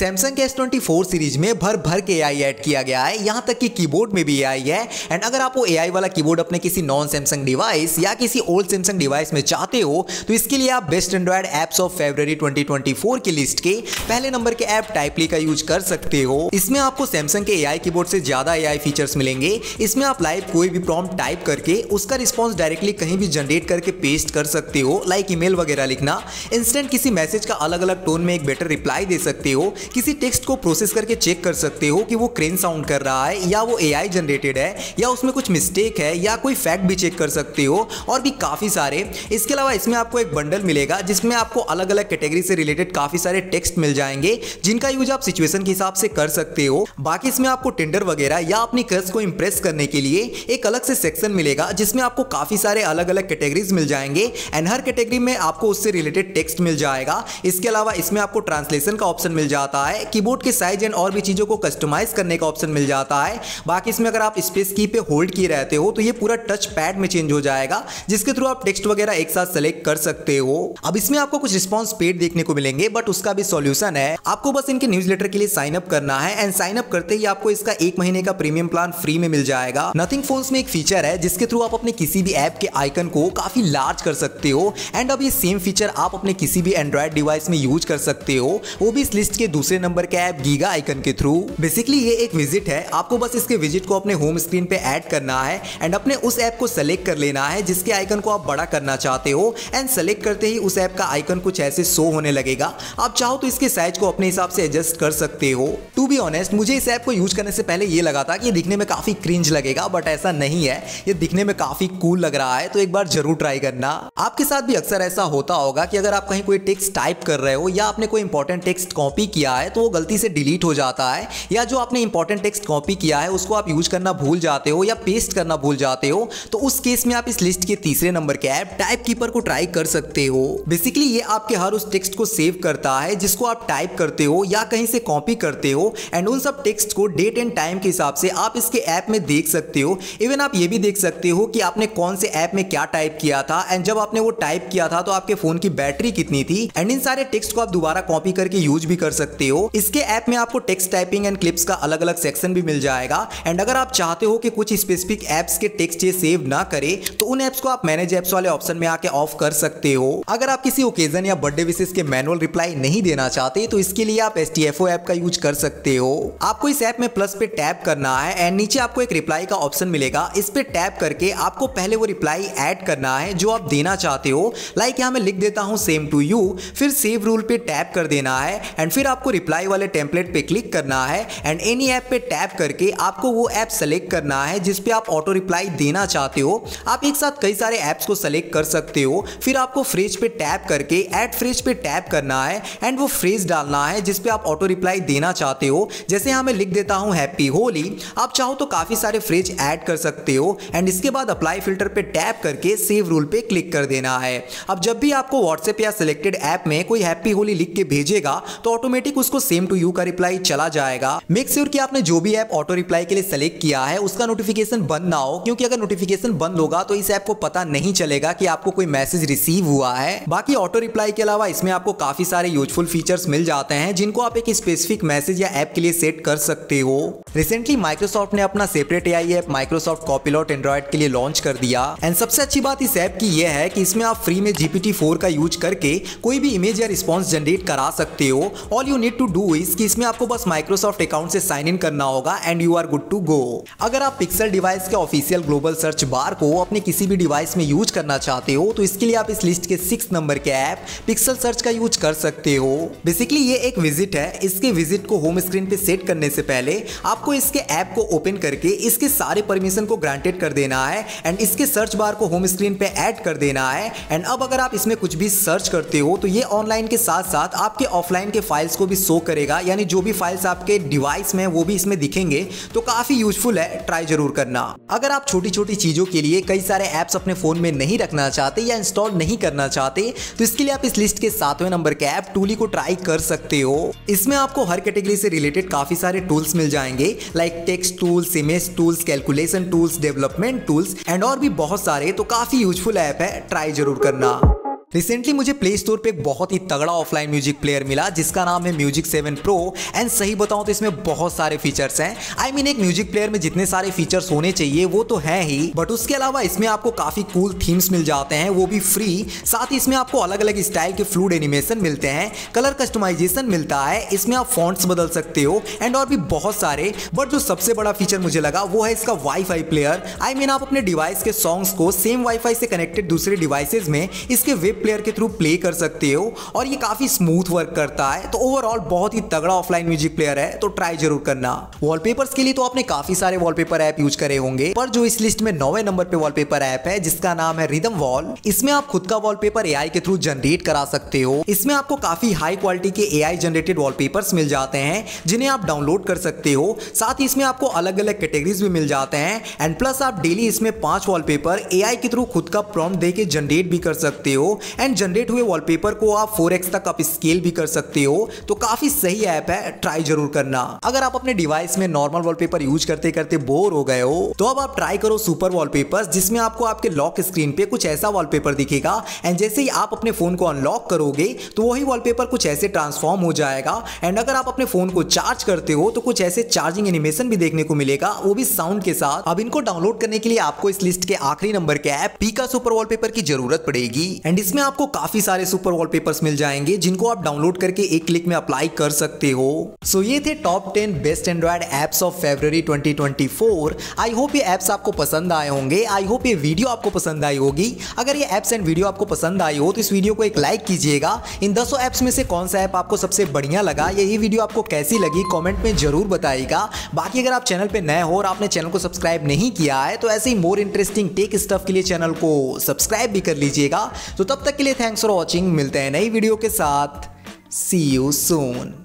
Samsung के S24 series में भर भर के एआई ऐड किया गया है। यहाँ तक कि कीबोर्ड में भी एआई है। एंड अगर आप वो एआई वाला कीबोर्ड अपने किसी नॉन सैमसंग डिवाइस या किसी ओल्ड सैमसंग डिवाइस में चाहते हो तो इसके लिए आप best Android apps of February 2024 की लिस्ट के पहले नंबर के ऐप टाइपली का यूज़ कर सकते हो। इसमें आपको सैमसंग के एआई कीबोर्ड से ज़्यादा एआई फीचर्स मिलेंगे। इसमें आप लाइव कोई भी प्रॉम्प्ट टाइप करके उसका रिस्पॉन्स डायरेक्टली कहीं भी जनरेट करके पेस्ट कर सकते हो लाइक ईमेल वगैरह लिखना। इंस्टेंट किसी मैसेज का अलग अलग टोन में एक बेटर रिप्लाई दे सकते हो। किसी टेक्स्ट को प्रोसेस करके चेक कर सकते हो कि वो क्रेन साउंड कर रहा है या वो एआई जनरेटेड है या उसमें कुछ मिस्टेक है या कोई फैक्ट भी चेक कर सकते हो और भी काफ़ी सारे। इसके अलावा इसमें आपको एक बंडल मिलेगा जिसमें आपको अलग अलग कैटेगरी से रिलेटेड काफ़ी सारे टेक्स्ट मिल जाएँगे, जिनका यूज़ आप सिचुएशन के हिसाब से कर सकते हो। बाकी इसमें आपको टेंडर वगैरह या अपनी क्रश को इम्प्रेस करने के लिए एक अलग से सेक्शन मिलेगा, जिसमें आपको काफ़ी सारे अलग अलग कैटेगरीज मिल जाएँगे एंड हर कैटेगरी में आपको उससे रिलेटेड टेक्स्ट मिल जाएगा। इसके अलावा इसमें आपको ट्रांसलेशन का ऑप्शन मिल जाता है कीबोर्ड के साइज़ एंड और भी चीज़ों को कस्टमाइज करने का ऑप्शन मिल जाता है। बाकी इसमें अगर आप स्पेस की पे होल्ड किए रहते हो तो ये पूरा टच पैड में चेंज हो जाएगा, जिसके थ्रू आप टेक्स्ट वगैरह एक साथ सेलेक्ट कर सकते हो। अब इसमें आपको कुछ रिस्पॉन्स पेड देखने को मिलेंगे बट उसका भी सॉल्यूशन है। आपको बस इनके न्यूज़ के लिए साइन अप करना है एंड साइन अप करते ही आपको इसका एक महीने का प्रीमियम प्लान फ्री में मिल जाएगा। नथिंग फोन्स में एक फीचर है, जिसके थ्रू आप अपने किसी भी ऐप के आइकन को काफ़ी लार्ज कर सकते हो एंड अब ये सेम फीचर आप अपने किसी भी एंड्रॉइड डिवाइस में यूज़ कर सकते हो। वो भी इस लिस्ट के दूसरे नंबर के ऐप गीगा आइकन के थ्रू बेसिकली ये एक विज़िट है। आपको बस इसके विज़िट को अपने होम स्क्रीन पे ऐड करना है एंड अपने उस ऐप को सेलेक्ट कर लेना है जिसके आइकन को आप बड़ा करना चाहते हो एंड सेलेक्ट करते ही उस ऐप का आइकन कुछ ऐसे शो होने लगेगा। आप चाहो तो इसके साइज़ को अपने हिसाब से एडजस्ट कर सकते हो। टू बी ऑनेस्ट मुझे इस ऐप को यूज़ करने से पहले ये लगा था कि दिखने में काफ़ी क्रिंज लगेगा बट ऐसा नहीं है। ये दिखने में काफ़ी कूल लग रहा है तो एक बार ज़रूर ट्राई करना। आपके साथ भी अक्सर ऐसा होता होगा कि अगर आप कहीं कोई टेक्स्ट टाइप कर रहे हो या आपने कोई इंपॉर्टेंट टेक्स्ट कॉपी किया है तो वो गलती से डिलीट हो जाता है, या जो आपने इंपॉर्टेंट टेक्स्ट कॉपी किया है, उसको आप यूज़ करना भूल जाते हो, या पेस्ट करना भूल जाते हो तो उस केस में आप इस लिस्ट के तीसरे नंबर के ऐप टाइप कीपर को ट्राई कर सकते हो। बेसिकली ये आपके हर उस टेक्स्ट को सेव करता है, जिसको आप टाइप करते हो, या कहीं से कॉपी करते हो एंड उन सब टेक्स्ट को डेट एंड टाइम के हिसाब से आप इसके ऐप में देख सकते हो। इवन आप ये भी देख सकते हो कि आपने कौन से ऐप में क्या टाइप किया था एंड जब आपने वो टाइप किया था तो आपके फ़ोन की बैटरी कितनी थी एंड इन सारे टेक्स्ट को आप दोबारा कॉपी करके यूज़ भी कर सकते हो, इसके ऐप में आपको टेक्स्ट टाइपिंग एंड क्लिप्स का अलग अलग सेक्शन भी मिल जाएगा। एंड अगर आप चाहते हो कि कुछ स्पेसिफिक एप्स के टेक्स्ट ये सेव ना करे तो उन एप्स को आप मैनेज एप्स वाले ऑप्शन में आके ऑफ़ कर सकते हो। अगर आप किसी ओकेजन या बर्थडे विशेष के मैनुअल रिप्लाई नहीं देना चाहते तो इसके लिए आप एस ऐप का यूज़ कर सकते हो। आपको इस ऐप में प्लस पे टैप करना है एंड नीचे आपको एक रिप्लाई का ऑप्शन मिलेगा। इस पे टैप करके आपको पहले वो रिप्लाई ऐड करना है, जो आप देना चाहते हो। लाइक यहाँ मैं लिख देता हूँ सेम टू यू फिर सेव रूल पे टैप कर देना है। एंड फिर आपको रिप्लाई वाले टेम्पलेट पे क्लिक करना है एंड एनी ऐप पे टैप करके आपको वो ऐप सेलेक्ट करना है जिस पे आप ऑटो रिप्लाई देना चाहते हो। आप एक साथ कई सारे ऐप्स को सेलेक्ट कर सकते हो। फिर आपको फ्रेज पे टैप करके एड फ्रेज पे टैप करना है एंड वो फ्रेज डालना है जिस पे आप ऑटो रिप्लाई देना चाहते हो। जैसे यहाँ मैं लिख देता हूँ हैप्पी होली आप चाहो तो काफ़ी सारे फ्रेज ऐड कर सकते हो एंड इसके बाद अप्लाई फ़िल्टर पे टैप करके सेव रूल पे क्लिक कर देना है। अब जब भी आपको व्हाट्सएप या सिलेक्टेड ऐप में कोई हैप्पी होली लिख के भेजेगा तो ऑटोमेटिक उसको सेम टू यू का रिप्लाई चला जाएगा। मेक श्योर कि आपने जो भी ऐप ऑटो रिप्लाई के लिए सेलेक्ट किया है, उसका नोटिफिकेशन बंद ना हो, क्योंकि अगर नोटिफिकेशन बंद होगा तो इस ऐप को पता नहीं चलेगा कि आपको कोई मैसेज रिसीव हुआ है। बाकी ऑटो रिप्लाई के अलावा इसमें आपको काफ़ी सारे यूजफुल फीचर्स मिल जाते हैं, जिनको आप एक स्पेसिफिक मैसेज या ऐप के लिए सेट कर सकते हो। रिसेंटली माइक्रोसॉफ्ट ने अपना separate AI app Microsoft Copilot Android के लिए लॉन्च कर दिया। एंड सबसे अच्छी बात इस ऐप की यह है कि इसमें आप फ्री में जीपीटी फोर का यूज़ करके कोई भी इमेज या रिस्पॉन्स जनरेट करा सकते हो। All you need to do is कि इसमें आपको बस माइक्रोसॉफ्ट अकाउंट से साइन इन करना होगा and you are good to go अगर आप पिक्सल डिवाइस के ऑफिशियल ग्लोबल सर्च बार को अपने किसी भी डिवाइस में यूज़ करना चाहते हो तो इसके लिए आप इस लिस्ट के सिक्स नंबर के ऐप पिक्सल सर्च का यूज़ कर सकते हो. बेसिकली ये एक विज़िट है। इसके विज़िट को होम स्क्रीन पे सेट करने से पहले आपको इसके ऐप को ओपन करके इसके सारे परमिशन को ग्रांटेड कर देना है एंड इसके सर्च बार को होम स्क्रीन पे ऐड कर देना है एंड अब अगर आप इसमें कुछ भी सर्च करते हो तो ये ऑनलाइन के साथ साथ आपके ऑफलाइन के फाइल्स को भी शो करेगा, यानी जो भी फाइल्स आपके डिवाइस में वो भी इसमें दिखेंगे तो काफ़ी यूजफुल है ट्राई ज़रूर करना। अगर आप छोटी छोटी चीज़ों के लिए कई सारे ऐप्स अपने फ़ोन में नहीं रखना चाहते या इंस्टॉल नहीं करना चाहते तो इसके लिए आप इस लिस्ट के सातवें नंबर के ऐप टूली को ट्राई कर सकते हो। इसमें आपको हर कैटेगरी से रिलेटेड काफ़ी सारे टूल्स मिल जाएँगे like text tools image tools calculation tools development tools and और भी बहुत सारे तो काफ़ी यूजफुल ऐप है ट्राई ज़रूर करना। रिसेंटली मुझे प्ले स्टोर पे एक बहुत ही तगड़ा ऑफलाइन म्यूज़िक प्लेयर मिला जिसका नाम है म्यूज़िक सेवन प्रो एंड सही बताऊँ तो इसमें बहुत सारे फीचर्स हैं। आई I मीन mean, एक म्यूज़िक प्लेयर में जितने सारे फीचर्स होने चाहिए वो तो है ही। बट उसके अलावा इसमें आपको काफ़ी कूल थीम्स मिल जाते हैं वो भी फ्री साथ ही इसमें आपको अलग अलग स्टाइल के फ्लूड एनिमेशन मिलते हैं कलर कस्टमाइजेशन मिलता है इसमें आप फॉन्ट्स बदल सकते हो एंड और भी बहुत सारे। बट जो सबसे बड़ा फीचर मुझे लगा वो है इसका वाईफाई प्लेयर आई मीन आप अपने डिवाइस के सॉन्ग्स को सेम वाईफाई से कनेक्टेड दूसरे डिवाइसेज में इसके वेब प्लेयर के थ्रू प्ले कर सकते हो और ये काफ़ी स्मूथ वर्क करता है। तो ओवरऑल बहुत ही तगड़ा ऑफलाइन म्यूज़िक प्लेयर है तो ट्राई ज़रूर करना। वॉलपेपर्स के लिए तो आपने काफ़ी सारे वॉलपेपर ऐप यूज़ करे होंगे, पर जो इस लिस्ट में नौवे नंबर पे वॉलपेपर ऐप है, जिसका नाम है रिदम वॉल इसमें आप खुद का वॉलपेपर एआई के थ्रू जनरेट करा सकते हो। इसमें आपको काफ़ी हाई क्वालिटी के एआई जनरेटेड वॉलपेपर्स मिल जाते हैं, जिन्हें आप डाउनलोड कर सकते हो। साथ ही इसमें आपको अलग अलग कैटेगरीज भी मिल जाते हैं एंड प्लस आप डेली इसमें पाँच वॉलपेपर एआई के थ्रू खुद का प्रॉम्प्ट दे के जनरेट भी कर सकते हो। एंड जनरेट हुए वॉलपेपर को आप 4x तक आप स्केल भी कर सकते हो। तो काफ़ी सही ऐप है ट्राई ज़रूर करना। अगर आप अपने डिवाइस में नॉर्मल वॉलपेपर यूज़ करते करते बोर हो गए हो तो अब आप ट्राई करो सुपर वॉलपेपर जिसमें आपको आपके लॉक स्क्रीन पे कुछ ऐसा वॉलपेपर दिखेगा। एंड जैसे ही आप अपने फ़ोन को अनलॉक करोगे तो वही वॉलपेपर कुछ ऐसे ट्रांसफॉर्म हो जाएगा। एंड अगर आप अपने फ़ोन को चार्ज करते हो तो कुछ ऐसे चार्जिंग एनिमेशन भी देखने को मिलेगा, वो भी साउंड के साथ। अब इनको डाउनलोड करने के लिए आपको इस लिस्ट के आखिरी नंबर के ऐप पीका सुपर वॉलपेपर की ज़रूरत पड़ेगी। एंड इसमें आपको काफ़ी सारे सुपर वॉलपेपर्स मिल जाएँगे जिनको आप डाउनलोड करके एक क्लिक में अप्लाई कर सकते हो। सो so, ये थे top ten best Android apps of February 2024 I hope ये एप्स आपको पसंद आए होंगे। आई होप ये वीडियो आपको पसंद आई होगी। अगर ये एप्स एंड वीडियो आपको पसंद आई हो तो इस वीडियो को एक लाइक कीजिएगा। इन दसों एप्स में से कौन सा ऐप आपको सबसे बढ़िया लगा यही वीडियो आपको कैसी लगी कॉमेंट में ज़रूर बताइएगा। बाकी अगर आप चैनल पर नए हो और आपने चैनल को सब्सक्राइब नहीं किया है तो ऐसे ही मोर इंटरेस्टिंग टेक स्टफ़ के लिए चैनल को सब्सक्राइब भी कर लीजिएगा। तो तब तक के लिए थैंक्स फॉर वॉचिंग मिलते हैं नई वीडियो के साथ. सी यू सून